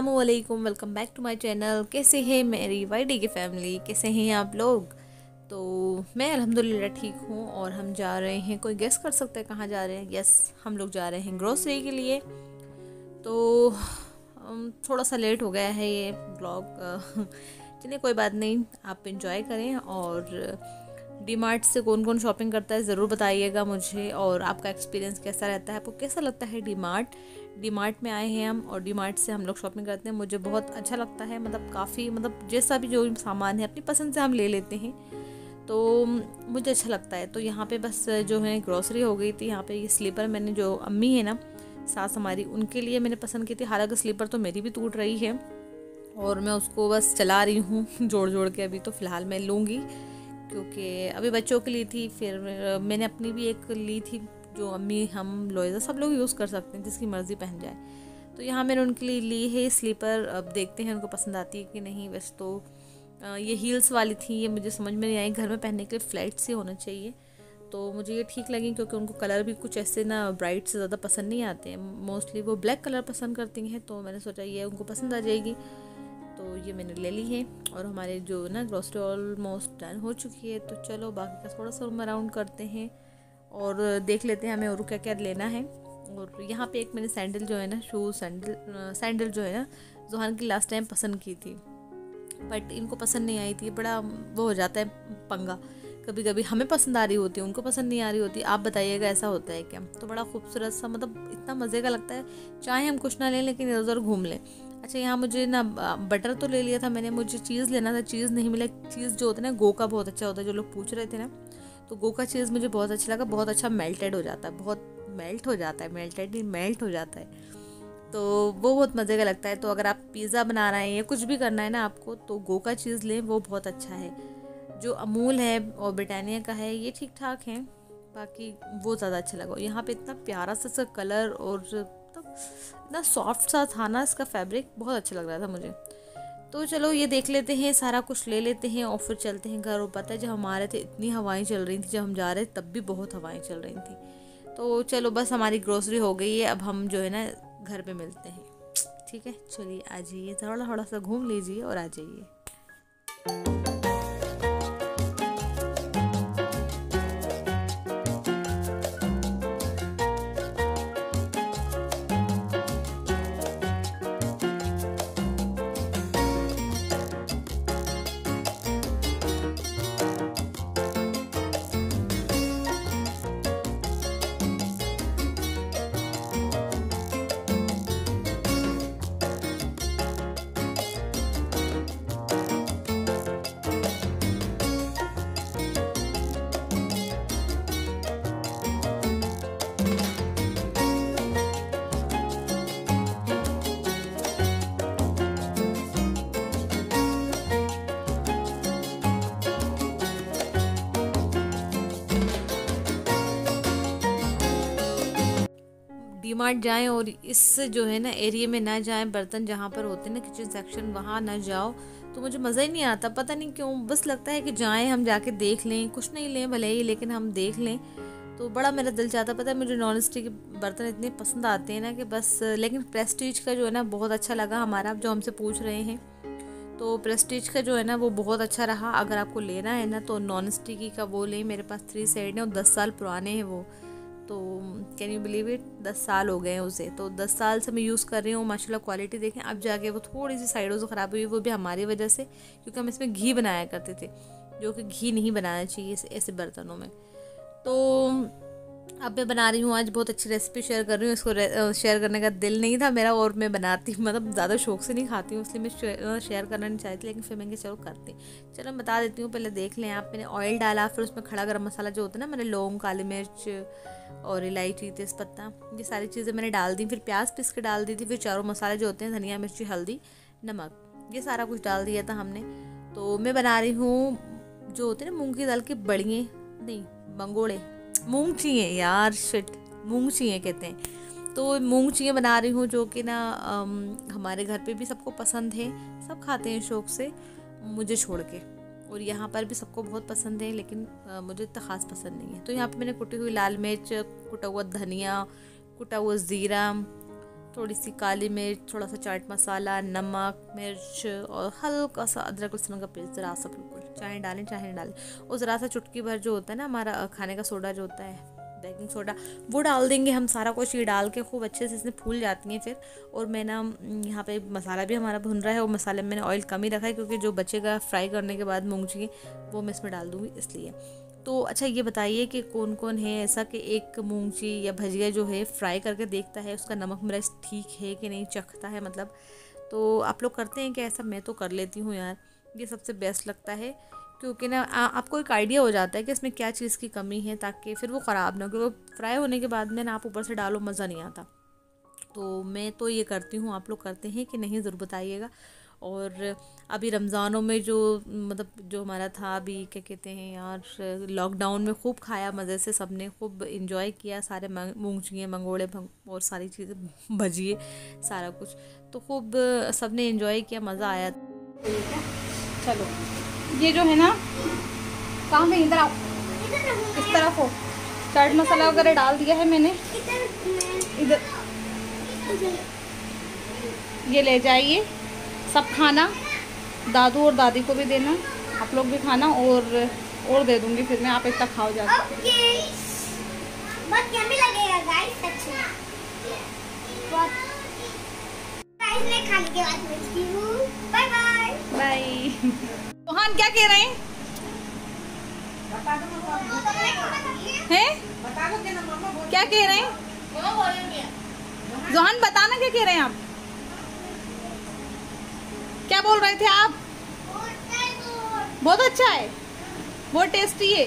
असलकुम welcome back to my channel कैसे हैं मेरी वाई की फैमिली कैसे हैं आप लोग? तो मैं अल्हम्दुलिल्लाह ठीक हूँ और हम जा रहे हैं। कोई गेस कर सकता है कहाँ जा रहे हैं? यस हम लोग जा रहे हैं ग्रोसरी के लिए। तो थोड़ा सा लेट हो गया है ये ब्लॉग चलिए कोई बात नहीं, आप इंजॉय करें और डी मार्ट से कौन कौन शॉपिंग करता है ज़रूर बताइएगा मुझे और आपका एक्सपीरियंस कैसा रहता है? आपको कैसा लगता है डी मार्ट डी मार्ट में आए हैं हम और डी मार्ट से हम लोग शॉपिंग करते हैं। मुझे बहुत अच्छा लगता है मतलब काफ़ी मतलब जैसा भी जो भी सामान है, अपनी पसंद से हम ले लेते हैं। तो मुझे अच्छा लगता है। तो यहाँ पे बस जो है ग्रॉसरी हो गई थी। यहाँ पे ये स्लीपर मैंने जो अम्मी है ना, सास हमारी, उनके लिए मैंने पसंद की थी। हालाँकि स्लीपर तो मेरी भी टूट रही है और मैं उसको बस चला रही हूँ जोड़ जोड़ के। अभी तो फ़िलहाल मैं लूँगी, क्योंकि अभी बच्चों के लिए थी। फिर मैंने अपनी भी एक ली थी जो अम्मी हम लोएजा सब लोग यूज़ कर सकते हैं, जिसकी मर्ज़ी पहन जाए। तो यहाँ मैंने उनके लिए ली है स्लीपर, अब देखते हैं उनको पसंद आती है कि नहीं। वैसे तो ये हील्स वाली थी, ये मुझे समझ में नहीं आई। घर में पहनने के लिए फ्लैट से होना चाहिए। तो मुझे ये ठीक लगी क्योंकि उनको कलर भी कुछ ऐसे ना ब्राइट से ज़्यादा पसंद नहीं आते हैं। मोस्टली वो ब्लैक कलर पसंद करती हैं तो मैंने सोचा ये उनको पसंद आ जाएगी। तो ये मैंने ले ली है और हमारे जो ना ग्रोसरी ऑलमोस्ट डन हो चुकी है। तो चलो, बाकी का थोड़ा सा रूम अराउंड करते हैं। और देख लेते हैं हमें और क्या क्या लेना है। और यहाँ पे एक मैंने सैंडल जो है ना शूज़ सैंडल सैंडल जो है ना, जोहान की लास्ट टाइम पसंद की थी। बट इनको पसंद नहीं आई थी बड़ा वो हो जाता है पंगा। कभी कभी हमें पसंद आ रही होती है, उनको पसंद नहीं आ रही होती, आप बताइएगा ऐसा होता है क्या? तो बड़ा खूबसूरत सा मतलब इतना मज़े का लगता है, चाहे हम कुछ ना लें, लेकिन इधर उधर घूम लें। अच्छा यहाँ मुझे ना बटर तो ले लिया था मैंने, मुझे चीज़ लेना था चीज़ नहीं मिला। चीज़ जो होता है ना, गो का बहुत अच्छा होता है, जो लोग पूछ रहे थे ना। तो गो का चीज़ मुझे बहुत अच्छा लगा, बहुत अच्छा मेल्टेड हो जाता है, बहुत मेल्ट हो जाता है मेल्टेड नहीं मेल्ट हो जाता है। तो वो बहुत मज़े का लगता है। तो अगर आप पिज़्ज़ा बना रहे हैं या कुछ भी करना है ना आपको तो गो का चीज़ लें, वो बहुत अच्छा है। जो अमूल है और ब्रिटानिया का है, ये ठीक ठाक है, बाकी वो ज़्यादा अच्छा लगा। यहाँ पे इतना प्यारा सा सा कलर और इतना सॉफ्ट सा था ना इसका फैब्रिक बहुत अच्छा लग रहा था मुझे। तो चलो ये देख लेते हैं, सारा कुछ ले लेते हैं और फिर चलते हैं घर। और पता है, जब हमारे थे, इतनी हवाएँ चल रही थी, जब हम जा रहे थे, तब भी बहुत हवाएँ चल रही थी। तो चलो बस हमारी ग्रोसरी हो गई है, अब हम जो है ना, घर पे मिलते हैं। ठीक है? चलिए, आ जाइए थोड़ा थोड़ा सा घूम लीजिए और आ जाइए। मार्ट जाएँ और इस जो है ना एरिया में ना जाएँ, बर्तन जहाँ पर होते हैं ना किचन सेक्शन वहाँ ना जाओ तो मुझे मज़ा ही नहीं आता। पता नहीं क्यों, बस लगता है कि जाएँ, हम जाके देख लें, कुछ नहीं लें, भले ही, लेकिन हम देख लें। तो बड़ा मेरा दिल चाहता पता है, मुझे नॉन स्टिक बर्तन इतने पसंद आते हैं ना कि बस, लेकिन प्रेस्टीज का जो है ना, बहुत अच्छा लगा हमारा जो हमसे पूछ रहे हैं। तो प्रेस्टीज का जो है ना, वो बहुत अच्छा रहा। अगर आपको लेना है ना तो नॉन स्टिकी का वो लें, मेरे पास थ्री साइड है और दस साल पुराने हैं वो। तो कैन यू बिलीव इट दस साल हो गए हैं उसे। तो दस साल से मैं यूज़ कर रही हूँ, माशाल्लाह क्वालिटी देखें। अब जाके वो थोड़ी सी साइडों से ख़राब हुई, वो भी हमारी वजह से, क्योंकि हम इसमें घी बनाया करते थे, जो कि घी नहीं बनाना चाहिए ऐसे बर्तनों में। तो अब मैं बना रही हूँ आज बहुत अच्छी रेसिपी शेयर कर रही हूँ। इसको शेयर करने का दिल नहीं था मेरा और मैं बनाती हूँ। मतलब ज़्यादा शौक से नहीं खाती हूँ, इसलिए मैं शेयर करना नहीं चाहती, लेकिन फिर मैं चलो करती चलो मैं बता देती हूँ, पहले देख लें आप। मैंने ऑयल डाला, फिर उसमें खड़ा गर्म मसाला जो होता है ना, मैंने लौंग, काली मिर्च और इलायची, तेज़पत्ता, ये सारी चीज़ें मैंने डाल दी। फिर प्याज पीस के डाल दी थी, फिर चारों मसाले जो होते हैं, धनिया, मिर्ची, हल्दी, नमक, ये सारा कुछ डाल दिया था हमने। तो मैं बना रही हूँ जो होते हैं ना, मूँग की दाल की बड़िए, नहीं मंगोड़े मूंग चाहिए यार शिट मूंग चाहिए कहते हैं। तो मूंग चाहिए बना रही हूँ जो कि ना हमारे घर पे भी सबको पसंद है सब खाते हैं शौक से मुझे छोड़ के। और यहाँ पर भी सबको बहुत पसंद है लेकिन आ, मुझे इतना ख़ास पसंद नहीं है। तो यहाँ पे मैंने कुटी हुई लाल मिर्च कुटा हुआ धनिया कुटा हुआ ज़ीरा थोड़ी सी काली मिर्च थोड़ा सा चाट मसाला, नमक, मिर्च और हल्का सा अदरक, लहसुन का पेस्ट ज़रा सा बिल्कुल। चाहे डालें, चाहे नहीं डालें। और ज़रा सा चुटकी भर जो होता है ना हमारा खाने का सोडा जो होता है, बेकिंग सोडा, वो डाल देंगे हम सारा कुछ ये डाल के खूब अच्छे से इसमें फूल जाती हैं फिर। और मैं ना यहाँ पे मसाला भी हमारा भुन रहा है और मसाले में मैंने ऑयल कम ही रखा है क्योंकि जो बचेगा फ्राई करने के बाद मूंगजी वो मैं इसमें डाल दूँगी, इसलिए। तो अच्छा ये बताइए कि कौन कौन है ऐसा कि एक मूंगची या भजिया जो है फ्राई करके देखता है, उसका नमक मिर्च ठीक है कि नहीं, चखता है मतलब? तो आप लोग करते हैं कि ऐसा? मैं तो कर लेती हूँ यार। ये सबसे बेस्ट लगता है, क्योंकि ना आपको एक आइडिया हो जाता है कि इसमें क्या चीज़ की कमी है ताकि फिर वो ख़राब ना हो, क्योंकि फ्राई होने के बाद में ना आप ऊपर से डालो, मज़ा नहीं आता। तो मैं तो ये करती हूँ, आप लोग करते हैं कि नहीं? ज़रूर बताइएगा। और अभी रमज़ानों में जो मतलब जो हमारा था अभी, क्या कहते हैं यार लॉकडाउन में खूब खाया, मज़े से सबने खूब इन्जॉय किया, सारे मूंगचिए मंगोड़े और सारी चीज़ें भजिए, सारा कुछ। तो खूब सबने इन्जॉय किया, मज़ा आया। चलो, ये जो है ना काम में, इधर इस तरफ़ हो। चाट मसाला वगैरह डाल दिया है मैंने। इधर, ये ले जाइए। सब खाना दादू और दादी को भी देना आप लोग भी खाना और और दे दूँगी फिर मैं आप इतना खाओ जा बाय मोहन क्या कह रहे हैं? हैं। क्या कह रहे हैं? जोहान बताना क्या कह रहे हैं आप? क्या बोल रहे थे आप? बहुत अच्छा है। बहुत टेस्टी है।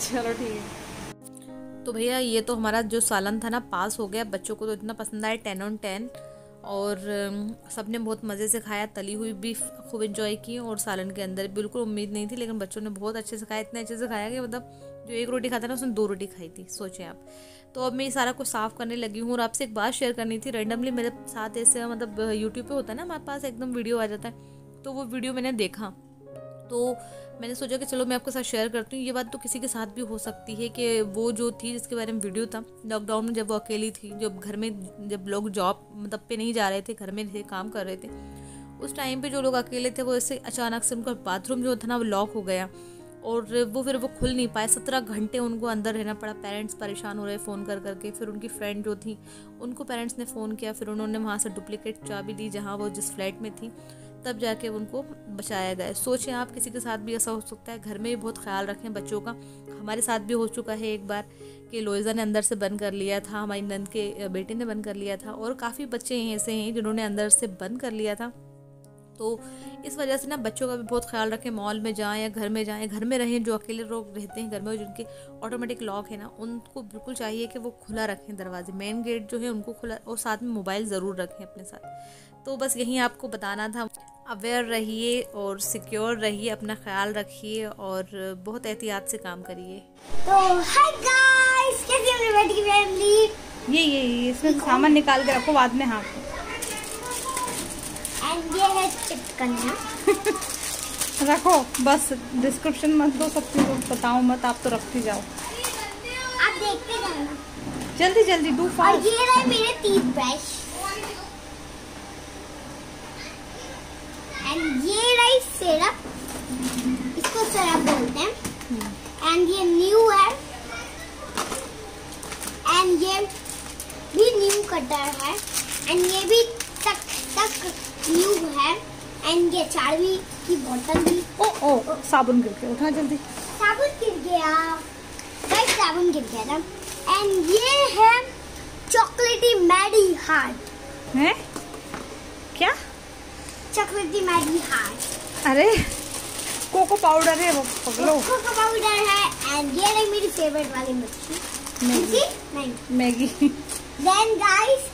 चलो ठीक है। तो भैया, ये तो हमारा जो सालन था ना, पास हो गया। बच्चों को तो इतना पसंद आया टेन ऑन टेन और सबने बहुत मज़े से खाया, तली हुई भी खूब इन्जॉय की और सालन के अंदर बिल्कुल उम्मीद नहीं थी, लेकिन बच्चों ने बहुत अच्छे से खाया, इतने अच्छे से खाया कि मतलब जो एक रोटी खाता ना, उसने दो रोटी खाई थी, सोचें आप। तो अब मैं सारा कुछ साफ़ करने लगी हूँ और आपसे एक बात शेयर करनी थी। रेंडमली मेरे साथ ऐसे मतलब यूट्यूब पे होता है ना, हमारे पास एकदम वीडियो आ जाता है तो वो वीडियो मैंने देखा। तो मैंने सोचा कि चलो मैं आपके साथ शेयर करती हूँ। ये बात तो किसी के साथ भी हो सकती है कि वो जो थी जिसके बारे में वीडियो था लॉकडाउन में जब वो अकेली थी, जब घर में, जब लोग जॉब मतलब पे नहीं जा रहे थे, घर में थे, काम कर रहे थे, उस टाइम पे जो लोग अकेले थे, वो ऐसे अचानक से उनका बाथरूम जो था ना, वो लॉक हो गया। और वो फिर वो खुल नहीं पाए। सत्रह घंटे उनको अंदर रहना पड़ा। पेरेंट्स परेशान हो रहे फ़ोन कर करके फिर उनकी फ्रेंड जो थी, उनको पेरेंट्स ने फ़ोन किया। फिर उन्होंने वहाँ से डुप्लीकेट चाबी दी जहाँ वो जिस फ्लैट में थी, तब जाके उनको बचाया गया। सोचें आप किसी के साथ भी ऐसा हो सकता है। घर में भी बहुत ख्याल रखें बच्चों का। हमारे साथ भी हो चुका है एक बार कि लोइज़ा ने अंदर से बंद कर लिया था। हमारी नंद के बेटे ने बंद कर लिया था। और काफ़ी बच्चे ऐसे हैं जिन्होंने अंदर से बंद कर लिया था। तो इस वजह से ना बच्चों का भी बहुत ख्याल रखें मॉल में जाएँ या घर में जाएँ घर में रहें जो अकेले लोग रहते हैं घर में जिनके ऑटोमेटिक लॉक है ना उनको बिल्कुल चाहिए कि वो खुला रखें दरवाजे। मेन गेट जो है उनको खुला और साथ में मोबाइल ज़रूर रखें अपने साथ। तो बस यही आपको बताना था। अवेयर रहिए और सिक्योर रहिए अपना ख्याल रखिए और बहुत एहतियात से काम करिए। तो हाय गाइस कैसे फैमिली ये ये ये इसमें सामान निकाल के रखो बाद में हाँ। एंड ये है चिकन रखो बस डिस्क्रिप्शन मत दो सब चीज़ों बताओ मत आप तो रखती जाओ। आप देखते जाना। जल्दी जल्दी डू फास्ट और ये रहे मेरे तीन ब्रश एंड ये रही सिरप इसको सिरप बोलते हैं। एंड ये न्यू है। एंड ये भी न्यू कटर है। एंड ये भी तक तक न्यू है एंड ये चारवी की बोतल भी। ओ ओ साबुन गिर के उठा जल्दी। साबुन गिर गया। गाइस साबुन गिर गया था एंड ये है चॉकलेटी मैडी हार्ट है? क्या? चॉकलेटी मैगी हार्ट अरे कोको पाउडर है वो पकड़ो कोको पाउडर है एंड ये रही मेरी फेवरेट वाली मिर्ची। नहीं। मैगी। देन गाइस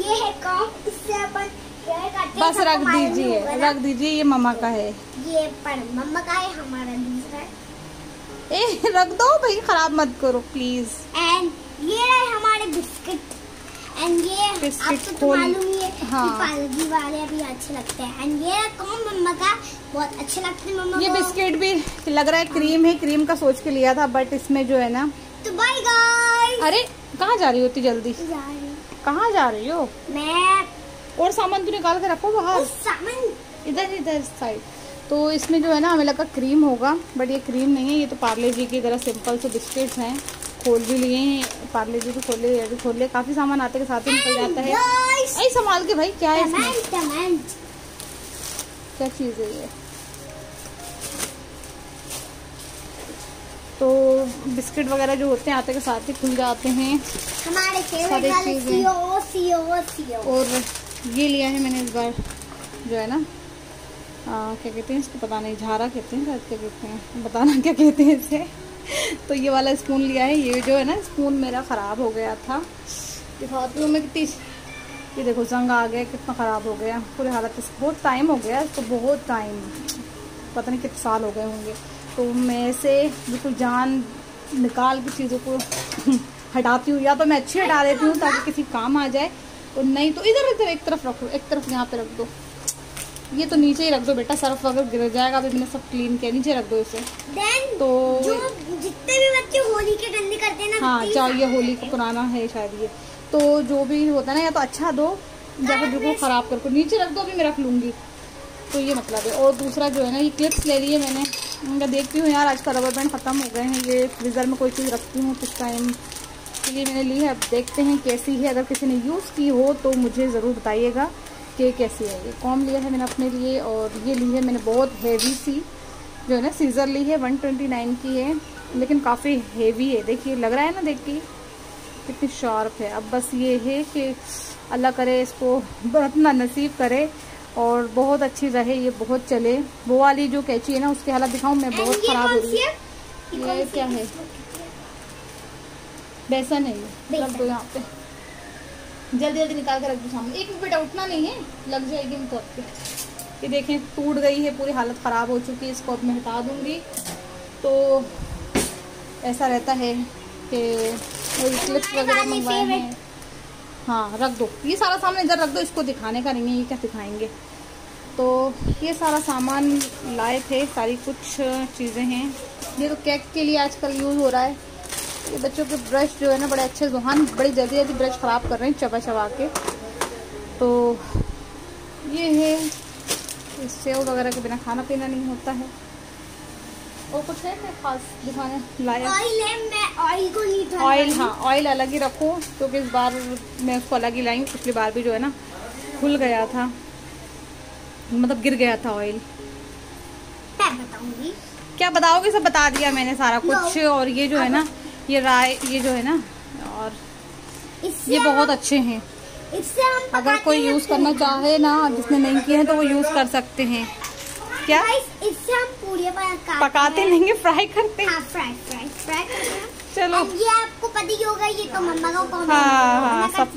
ये है कॉम इससे अपन बस रख दीजिए रख दीजिए ये मम्मा का है। ये पर मम्मा का है हमारा दूसरा ए रख दो भाई खराब मत करो प्लीज़ एंड ये रहे हमारे बिस्किट। एंड ये आपको तो मालूम ही है पालगी वाले अभी अच्छे लगते हैं। एंड ये कौन मम्मा का? बहुत अच्छे लगते हैं मम्मा ये बिस्किट भी लग रहा है क्रीम है क्रीम का सोच के लिया था बट इसमें जो है ना तो बाय गाइस अरे कहाँ जा रही होती जल्दी? कहाँ जा रही हो? मैं और सामान तू निकाल के रखो बाहर। इधर इधर साइड तो इसमें जो है ना हमें लगा क्रीम होगा बट ये क्रीम नहीं है ये तो पार्ले जी की तरह सिंपल से बिस्किट्स हैं। खोल भी लिए हैं पार्ले जी भी खोले ये भी खोले काफ़ी सामान आते के साथ ही निकल जाता है। अरे संभाल के भाई क्या है इसमें? क्या चीज़ है ये? तो बिस्किट वगैरह जो होते हैं आते के साथ ही खुल जाते हैं। हमारे सारी चीज़ें। सीओ सीओ सीओ और ये लिया है मैंने इस बार जो है ना आ, क्या कहते हैं इसको पता नहीं झारा कहते हैं शायद क्या कहते हैं बताना क्या कहते हैं इसे। तो ये वाला स्पून लिया है ये जो है ना स्पून मेरा ख़राब हो गया था। दिखाती हूँ मैं कितनी ये देखो जंग आ गया कितना ख़राब हो गया पूरी हालत इस बहुत टाइम हो गया इसको बहुत टाइम पता नहीं कितने साल हो गए होंगे। तो मैं से बिल्कुल जान निकाल के चीज़ों को हटाती हूँ या तो मैं अच्छी हटा देती हूँ ताकि किसी काम आ जाए और नहीं तो इधर इधर एक तरफ़ रखो एक तरफ़ यहाँ पे रख दो। ये तो नीचे ही रख दो बेटा सर्फ वगैरह गिर जाएगा अभी मैंने सब क्लीन किया नीचे रख दो इसे। देन तो जितने भी बच्चे होली के गंदे करते हैं ना हाँ चाहे ये होली का पुराना है शायद ये। तो जो भी होता है ना या तो अच्छा दो या फिर बिल्कुल ख़राब कर को नीचे रख दो अभी मैं रख लूँगी। तो ये मतलब है। और दूसरा जो है ना ये क्लिप्स ले लिए मैंने। मैं देखती हूँ यार आज का रबर बैंड ख़त्म हो गए हैं। ये फ्रीज़र में कोई चीज़ रखती हूँ कुछ टाइम के लिए मैंने ली है। अब देखते हैं कैसी है। अगर किसी ने यूज़ की हो तो मुझे ज़रूर बताइएगा कि कैसी है ये। कॉम लिया है मैंने अपने लिए और ये ली है मैंने बहुत हैवी सी जो है ना सीज़र ली है। 129 की है लेकिन काफ़ी हैवी है। देखिए लग रहा है ना देख के? कितनी शार्प है। अब बस ये है कि अल्लाह करे इसको बरतना नसीब करे और बहुत अच्छी रहे ये बहुत चले। वो वाली जो कैची है ना उसकी हालत दिखाऊँ मैं बहुत ख़राब हो रही है। ये क्या है? बेसन है ये। रख दो यहाँ पे। जल्दी जल्दी निकाल के रख दो सामने। एक मिनट बेटा उठना नहीं है। लग जाएगी मैं पे। ये देखें टूट गई है पूरी हालत ख़राब हो चुकी है। इसको अब मैं हटा दूँगी। तो ऐसा रहता है कि क्लिप्स वगैरह मंगवाए हैं। हाँ रख दो। ये सारा सामान इधर रख दो इसको दिखाने का नहीं है ये क्या दिखाएँगे? तो ये सारा सामान लाए थे सारी कुछ चीज़ें हैं। ये तो केक के लिए आजकल यूज़ हो रहा है। ये बच्चों के ब्रश जो है ना बड़े अच्छे जुहान बड़ी जल्दी जल्दी ब्रश ख़राब कर रहे हैं चबा चबा के। तो ये है सेव वगैरह के बिना खाना पीना नहीं होता है। और कुछ है क्या खास दिखाने लाया ऑयल है मैं ऑयल को नहीं ऑयल हाँ। ऑयल अलग ही रखो क्योंकि इस बार मैं उसको अलग ही लाई हूँ पिछली बार भी जो है ना खुल गया था। मतलब गिर गया था ऑयल क्या बताओगे? सब बता दिया मैंने सारा कुछ और ये जो है ना ये राय ये जो है ना और ये बहुत अच्छे हैं। अगर कोई यूज़ करना चाहे ना जिसने नहीं किए हैं तो वो यूज़ कर सकते हैं। क्या? इससे हम पूरी पकाते हैं। नहीं फ्राई करते हैं। हाँ फ्राई फ्राई फ्राई चलो। ये आपको पता ही होगा ये तो मम्मा का कौन हाँ, हाँ, सब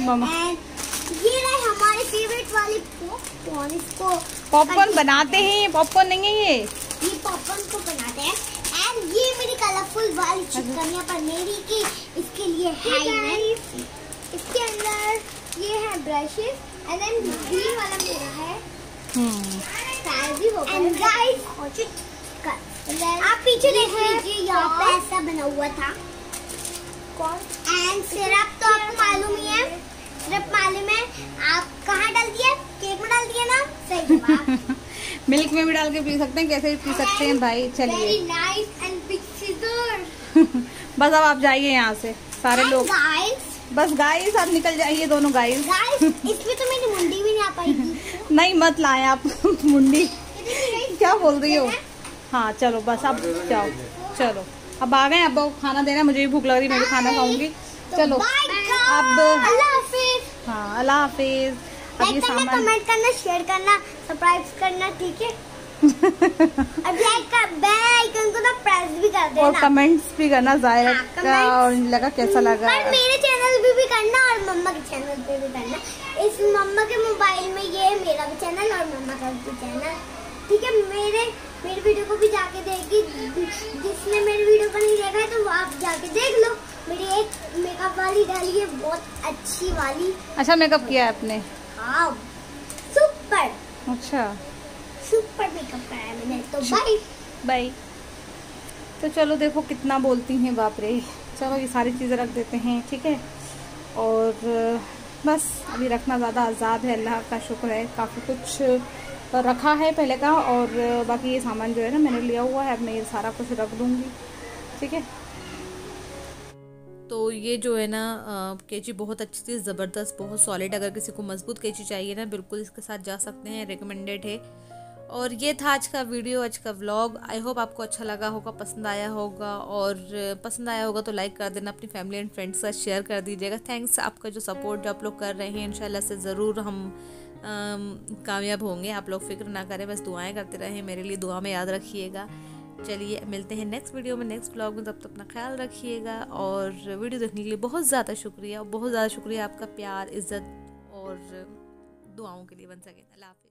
मम्मा। ये रहे हमारे फेवरेट वाले पॉपकॉर्न इसको पॉपकॉर्न बनाते हैं। पॉपकॉर्न नहीं है ये। ये पॉपकॉर्न को बनाते हैं। एंड ये मेरी कलरफुल वाली चिकन या पनीरी की इसके लिए है? इसके अंदर ये है ब्रशेस एंड देन ग्रीन वाला मेरा है। हम्म। एंड गाइस आप पीछे देख लीजिए यहाँ पे ऐसा बना हुआ था। एंड सिरप तो आपको मालूम ही है। सिरप मालूम है। आप कहाँ डाल दिए? केक में डाल दिए ना? सही मिल्क में भी डाल के पी सकते हैं कैसे भी पी सकते हैं भाई चलिए। बस अब आप जाइए यहाँ से सारे लोग। बस गाइस आप निकल जाइए दोनों गाइस गाइस इसमें तो मेरी मुंडी भी नहीं आ पाएगी। नहीं मत लाए आप मुंडी। क्या बोल रही हो? हाँ चलो बस अब जाओ। चलो अब आ गए अब खाना देना मुझे भी भूख लग रही मैं भी खाना खाऊँगी। तो चलो अब हाँ अल्लाह हाफिज। लाइक करना कमेंट करना शेयर करना सब्सक्राइब करना ठीक है? अब लाइक का बेल आइकन को ना प्रेस भी कर और कमेंट्स भी करना जायरा हाँ, का और लगा कैसा लगा। और मेरे चैनल पे भी करना और मम्मा के चैनल पे भी करना। इस मम्मा के मोबाइल में ये है मेरा भी चैनल और मम्मा का भी चैनल ठीक है मेरे मेरे वीडियो को भी जाके देखी। जिसने मेरे वीडियो को नहीं देखा है तो आप जाके देख लो। मेरी एक मेकअप वाली डाली है बहुत अच्छी वाली। अच्छा मेकअप किया है आपने? हाँ सुपर अच्छा. सुपर मेकअप कराया मैंने तो बाय बाय तो चलो देखो कितना बोलती हैं बाप रे. चलो ये सारी चीज़ें रख देते हैं ठीक है? और बस अभी रखना ज़्यादा आज़ाद है अल्लाह का शुक्र है काफ़ी कुछ रखा है पहले का और बाकी ये सामान जो है ना मैंने लिया हुआ है अब मैं ये सारा कुछ रख दूँगी ठीक है? ये जो है ना केची बहुत अच्छी थी, ज़बरदस्त, बहुत सॉलिड अगर किसी को मज़बूत केची चाहिए ना, बिल्कुल इसके साथ जा सकते हैं रिकमेंडेड है। और ये था आज का वीडियो आज का व्लॉग आई होप आपको अच्छा लगा होगा, पसंद आया होगा, और पसंद आया होगा तो लाइक कर देना, अपनी फैमिली एंड फ्रेंड्स के शेयर कर दीजिएगा। थैंक्स आपका जो सपोर्ट जो आप लोग कर रहे हैं इंशाल्लाह से ज़रूर हम कामयाब होंगे। आप लोग फ़िक्र ना करें, बस दुआएँ करते रहें। मेरे लिए दुआ में याद रखिएगा। चलिए, मिलते हैं नेक्स्ट वीडियो में नेक्स्ट ब्लॉग में, तब तक अपना ख्याल रखिएगा और वीडियो देखने के लिए बहुत ज़्यादा शुक्रिया और बहुत ज़्यादा शुक्रिया आपका प्यार, इज़्ज़त और दुआओं के लिए बन सके। अल्लाह हाफिज़।